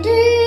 wonder